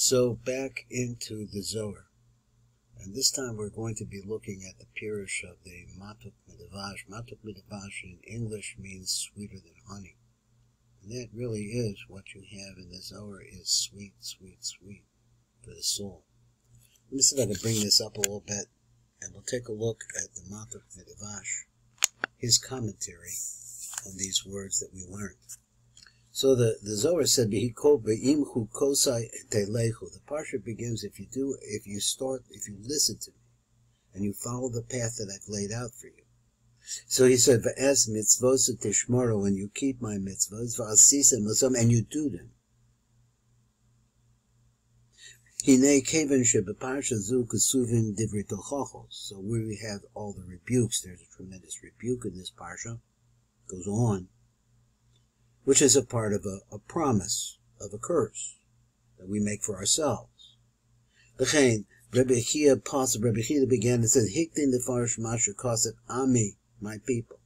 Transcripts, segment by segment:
So back into the Zohar. And this time we're going to be looking at the Pirush of the Matuk Midavash. Matuk Midavash in English means sweeter than honey. And that really is what you have in the Zohar is sweet, sweet, sweet for the soul. Let me see if I can bring this up a little bit and we'll take a look at the Matuk Midavash, his commentary on these words that we learned. So the, the Zohar said, "Ve'imchu kosai telechu." The parsha begins if you do, if you start, if you listen to me, and you follow the path that I've laid out for you. So he said, V'es mitzvos tishmoro, and you keep my mitzvos, v'asisa and you do them. Hine keven shebeparsha zu kesuvim divri. So we have all the rebukes. There's a tremendous rebuke in this parsha. Goes on which is a part of a, a promise of a curse that we make for ourselves. L'chein, Rebbe Chia Pasuk, Rebbe Chia began and said, Hiktin the farish masher kosef ami, my people.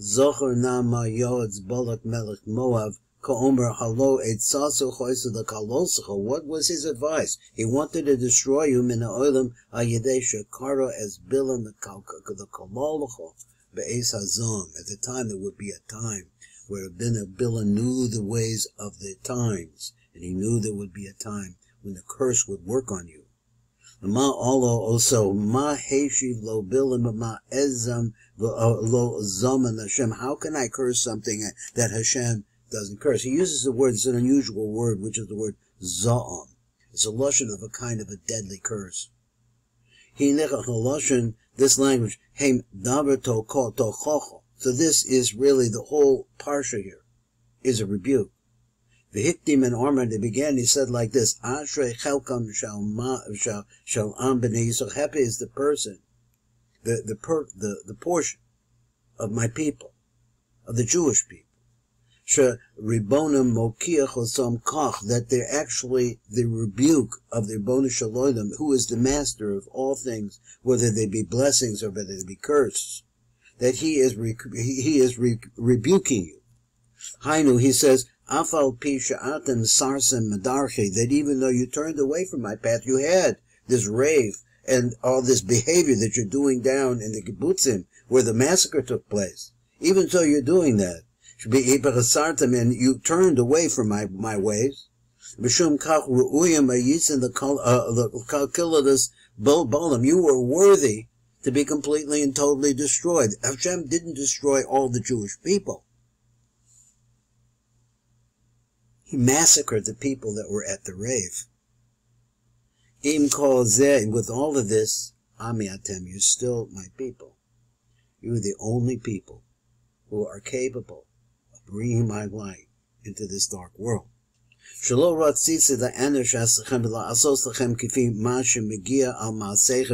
Zocher na ma yoetz bolak melech Moav, Ka'omer halo choisu the kalosacha. What was his advice? He wanted to destroy you min ha'olam ayidei shekaro as bilan the kalolacha be'ez hazom. At the time there would be a time where Abinah knew the ways of the times, and he knew there would be a time when the curse would work on you. Ma Allah also ma heshiv lo bilim ma ezam uh, lo zaman Hashem. How can I curse something that Hashem doesn't curse? He uses the word. It's an unusual word, which is the word za'am. It's a lotion of a kind of a deadly curse. He this language, heim davar to tochocho. So this is really the whole parsha here, is a rebuke. The Hikdim and Armor, they began, he said like this, Ashrei chelkam shall, am So happy is the person, the, the, per, the, the portion of my people, of the Jewish people. Ribonim mokiach kach, that they're actually the rebuke of the Shalom, who is the master of all things, whether they be blessings or whether they be curses that he is he is re- rebuking you. Hainu, he says, Afal pisha atem sarsem madarche, that even though you turned away from my path, you had this rave and all this behavior that you're doing down in the kibbutzim where the massacre took place. Even so, you're doing that. And you turned away from my, my ways. Uh, Bolam. You were worthy to be completely and totally destroyed. Hashem didn't destroy all the Jewish people. He massacred the people that were at the rave. Im kol with all of this, Ami Atem, you're still my people. You're the only people who are capable of bringing my light into this dark world.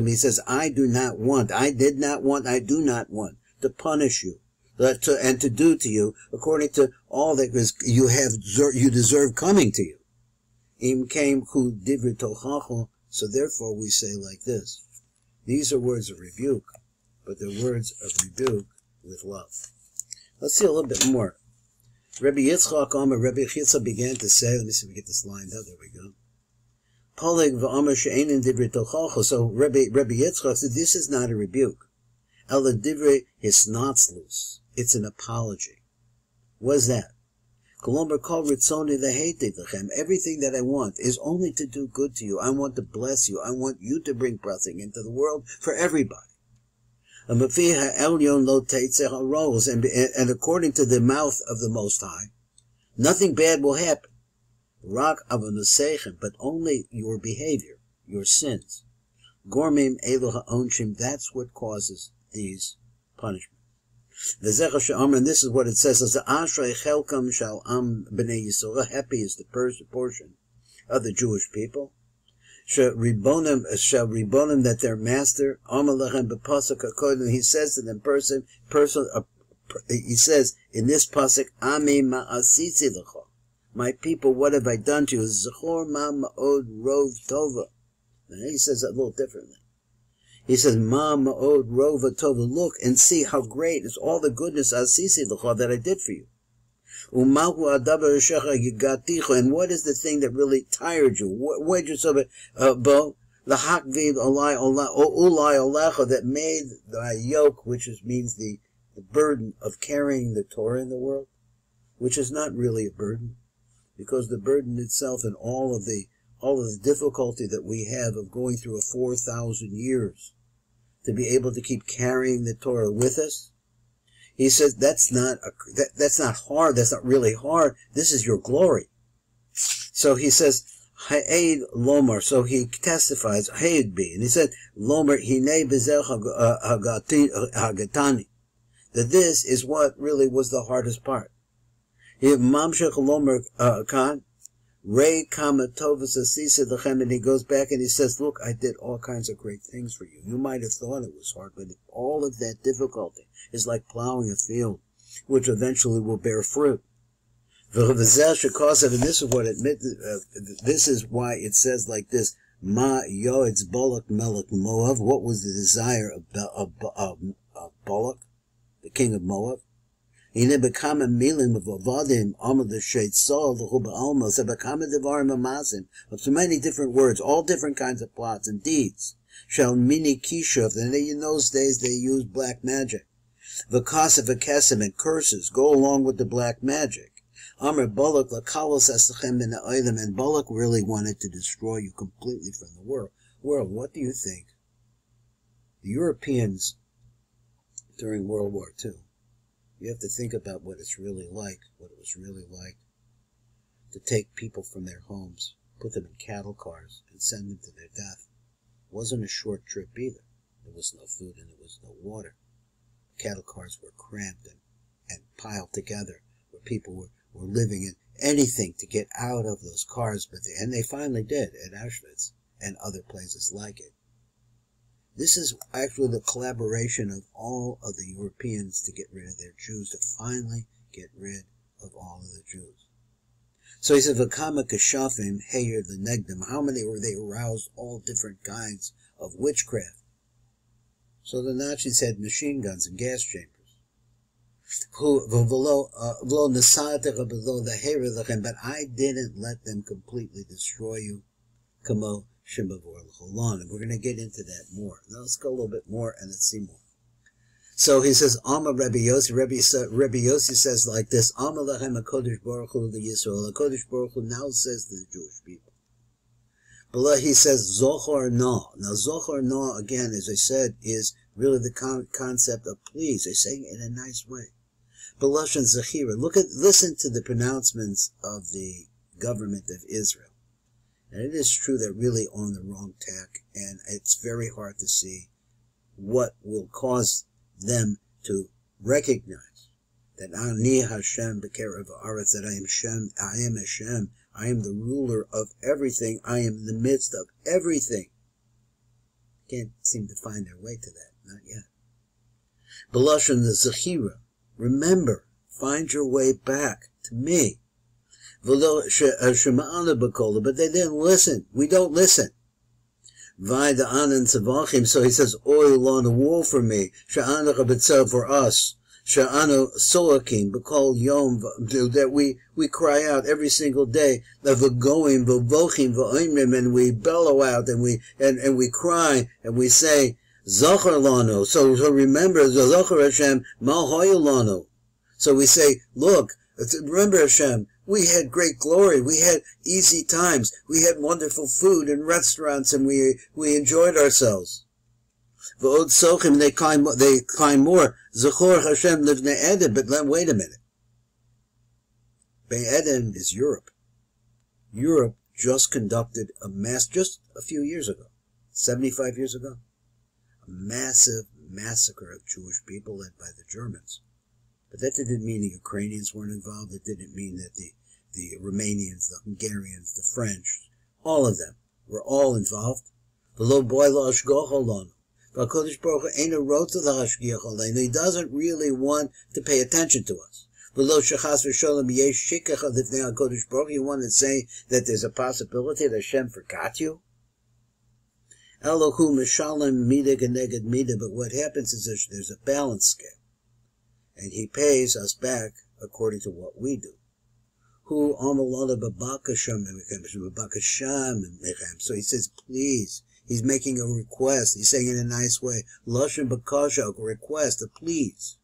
He says, I do not want, I did not want, I do not want to punish you to, and to do to you according to all that is, you have you deserve coming to you. Im came So therefore we say like this. These are words of rebuke, but they're words of rebuke with love. Let's see a little bit more. Rabbi Yitzchak Omer, Rabbi Yitzchak began to say, let me see if we get this lined up, there we go. Polig v'omer she'enin divrei tochacho. So Rabbi, Rabbi Yitzchak said, this is not a rebuke. Ela divrei hisnatzlus. It's an apology. What's that? Kolomber kol ritzoni lechem. Everything that I want is only to do good to you. I want to bless you. I want you to bring blessing into the world for everybody. And, and according to the mouth of the Most High, nothing bad will happen. Rock of Rak but only your behavior, your sins. Gormim elu ha'onshim, that's what causes these punishments. The and this is what it says, as Ashrei chelkam shal am b'nei Yisrael, happy is the portion of the Jewish people ribonim shall ribonim that their master amalachem bepasuk according he says to them person person uh, he says in this pasuk ami lecha my people what have I done to you? Zechor ma ma'od rov tova. He says it a little differently. He says ma ma'od rov tova look and see how great is all the goodness asisi lecha that I did for you And what is the thing that really tired you? What, what you so uh, bo the hakviv olai ulai that made the yoke, which is, means the, the burden of carrying the Torah in the world, which is not really a burden, because the burden itself and all of the all of the difficulty that we have of going through a four thousand years to be able to keep carrying the Torah with us. He says that's not a, that, that's not hard. That's not really hard. This is your glory. So he says, Ha'ed Lomar. So he testifies, Ha'ed be. And he said, Lomar hine bezel hagatani. That this is what really was the hardest part. Mamshech Lomar uh, Khan. Ray Kamatovas Asisa Lechem, and he goes back and he says, Look, I did all kinds of great things for you. You might have thought it was hard, but all of that difficulty is like plowing a field, which eventually will bear fruit. And this is what it uh, this is why it says like this, Ma Yoetz Bolak Melech Moav. What was the desire of, of, of, of the king of Moab? הנה בכמה מילים ועבודים עמד שיצול לכו בעלמא, זה בכמה דברים המעשים, of so many different words, all different kinds of plots and deeds. Shall mini kishuf, and in those days they used black magic. Vakasa vakesim and curses go along with the black magic. Amr Bullock lakalos esachem in the and Bullock really wanted to destroy you completely from the world. World, what do you think? The Europeans during World War II you have to think about what it's really like, what it was really like to take people from their homes, put them in cattle cars, and send them to their death. It wasn't a short trip either. There was no food and there was no water. The Cattle cars were cramped and, and piled together where people were, were living in anything to get out of those cars, but they, and they finally did at Auschwitz and other places like it. This is actually the collaboration of all of the Europeans to get rid of their Jews, to finally get rid of all of the Jews. So he said, Vakama Kashafim Heyer the Negdim. How many were they aroused all different kinds of witchcraft? So the Nazis had machine guns and gas chambers. Uh, Heir, but I didn't let them completely destroy you. Kamo Shimbavor And we're going to get into that more. Now let's go a little bit more and let's see more. So he says, Amma Rebbe Yossi, Yossi says like this, Amma Lachem HaKodesh Baruch Hu Yisrael. HaKodesh Baruch Hu now says to the Jewish people. But he says, Zohar Na. Now Zohar Na, again, as I said, is really the con concept of please. They're saying it in a nice way. Belashan Zahira. Look at, listen to the pronouncements of the government of Israel. And it is true they're really on the wrong tack, and it's very hard to see what will cause them to recognize that Ani Hashem Bekerev Aretz, that I am Shem, I am Hashem, I am the ruler of everything, I am in the midst of everything. Can't seem to find their way to that, not yet. Belashon the Zahira, remember, find your way back to me. Uh, but they didn't listen. We don't listen. Vaida anan tzavachim. So he says, oil on the wall for me. Sha'anach b'tzel for us. Sha'anu soakim b'kol yom that we we cry out every single day. V'goim v'vochim v'oimrim and we bellow out and we and, and we cry and we say Zachar lano. So so remember Zachar Hashem Mal So we say, look, remember Hashem. We had great glory. We had easy times. We had wonderful food and restaurants, and we we enjoyed ourselves. V'od sochim, they climb they climb more. Zechor Hashem livne Eden, but then wait a minute. Be Eden is Europe. Europe just conducted a mass just a few years ago, 75 years ago, a massive massacre of Jewish people led by the Germans. But that didn't mean the Ukrainians weren't involved. It didn't mean that the the Romanians, the Hungarians, the French, all of them were all involved. Below boy Baruch Hu He doesn't really want to pay attention to us. He want to say that there's a possibility that Hashem forgot you? But what happens is there's a balance scale. And he pays us back according to what we do. Who So he says, please. He's making a request. He's saying in a nice way, Lashon Bakasha, request, a please.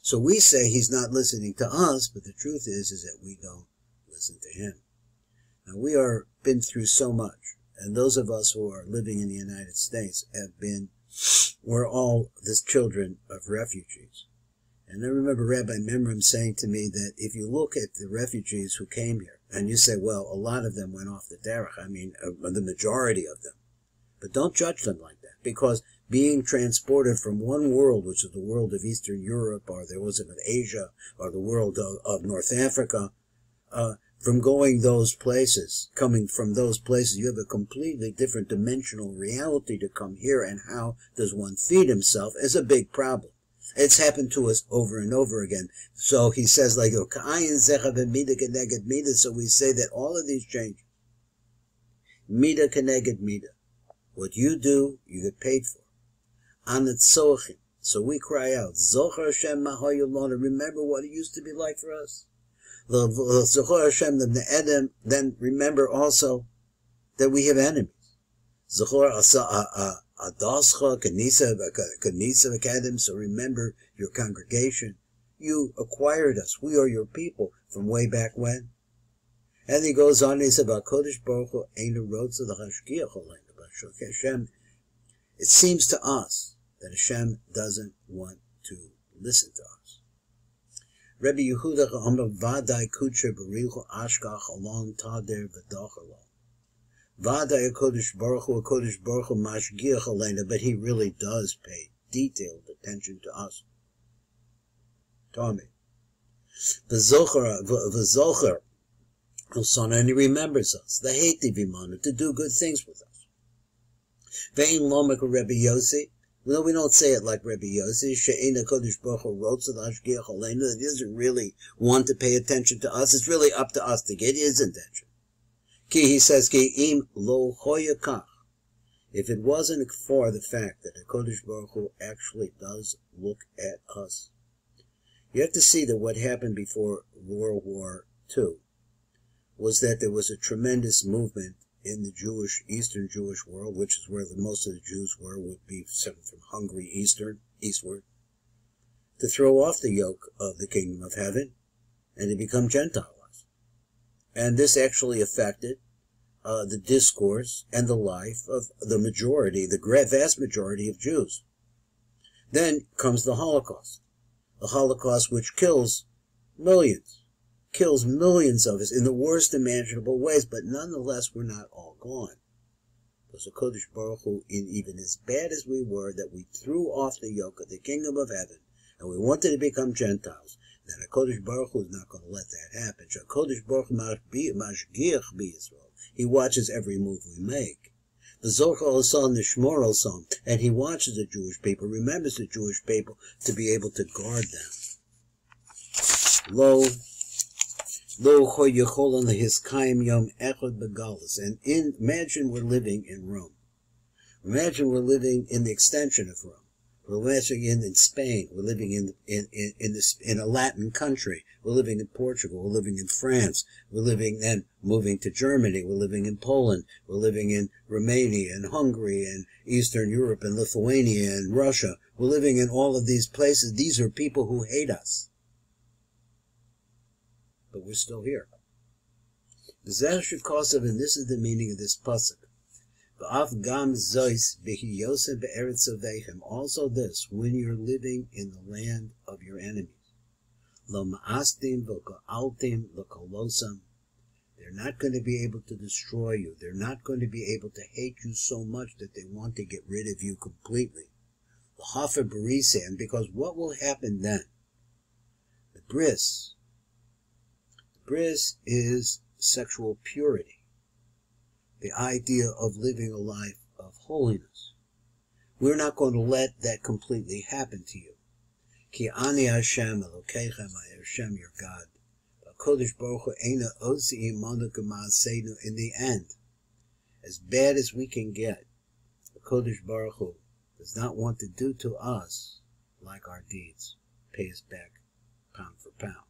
So we say he's not listening to us, but the truth is, is that we don't listen to him. Now we are been through so much, and those of us who are living in the United States have been, we're all the children of refugees. And I remember Rabbi Memram saying to me that if you look at the refugees who came here, and you say, well, a lot of them went off the derech, I mean, uh, the majority of them, but don't judge them like that, because being transported from one world, which is the world of Eastern Europe, or there was of Asia, or the world of, of North Africa, uh, from going those places, coming from those places, you have a completely different dimensional reality to come here, and how does one feed himself is a big problem. It's happened to us over and over again. So he says, like, so we say that all of these change. Mida keneged mida. What you do, you get paid for. So we cry out, Zohar Hashem remember what it used to be like for us. Hashem then remember also that we have enemies. Zohar uh, uh, uh, Adascha Kanisa Akadim, so remember your congregation. You acquired us. We are your people from way back when. And he goes on, he said, Kodesh Baruch Hu Einu Rotza L'Hashgiach Hashem. It seems to us that Hashem doesn't want to listen to us. Rabbi Yehuda Omer Vadai Kucher V'Dochalon. Vadai Kodesh Baruch Hu Kodesh Baruch Hu Mashgiach Alena, but he really does pay detailed attention to us. Tommy. V'Zocher V'Zocher Son, and he remembers us. The hate Vimana to do good things with us. Ve'in Lomek Rabbi Yossi no, we don't say it like Rabbi Yossi, She'ena Kodesh Baruch Hu wrote Ashgiach Aleinu, that he doesn't really want to pay attention to us. It's really up to us to get his attention. Ki, he says, im lo hoyakach. If it wasn't for the fact that the Kodesh Baruch Hu actually does look at us, you have to see that what happened before World War II was that there was a tremendous movement in the Jewish, Eastern Jewish world, which is where the, most of the Jews were, would be from Hungary eastern, eastward, to throw off the yoke of the kingdom of heaven and to become Gentiles. And this actually affected uh, the discourse and the life of the majority, the vast majority of Jews. Then comes the Holocaust. The Holocaust which kills millions kills millions of us in the worst imaginable ways, but nonetheless, we're not all gone. Because the Kodesh Baruch Hu, in even as bad as we were, that we threw off the yoke of the kingdom of heaven, and we wanted to become Gentiles, then the Kodesh Baruch Hu is not going to let that happen. So Kodesh Baruch Hu He watches every move we make. The Zohar in the Shmor Psalm, and he watches the Jewish people, remembers the Jewish people to be able to guard them. Lo Lo his kaim yom echad begalus. And in, imagine we're living in Rome. Imagine we're living in the extension of Rome. We're living in, in Spain. We're living in, in, in, in, this, in a Latin country. We're living in Portugal. We're living in France. We're living then moving to Germany. We're living in Poland. We're living in Romania and Hungary and Eastern Europe and Lithuania and Russia. We're living in all of these places. These are people who hate us but we're still here. Kosev, and this is the meaning of this pasuk. Gam. Also this, when you're living in the land of your enemies. Lo ma'astim v'ka'altim l'kolosam. They're not going to be able to destroy you. They're not going to be able to hate you so much that they want to get rid of you completely. The Hafer Barisan, because what will happen then? The bris, Bris is sexual purity, the idea of living a life of holiness. We're not going to let that completely happen to you. Ki ani Hashem Elokeichem, I Hashem your God. Kodesh Baruch Hu Eina Ozi in the end, as bad as we can get, the Kodesh Baruch Hu does not want to do to us like our deeds. pay us back pound for pound.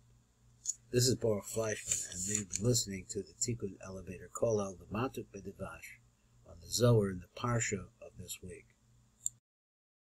This is Baruch Fleischman, and you've been listening to the Tikkun Elevator Kollel, the Matuk Bedivash, on the Zohar and the Parsha of this week.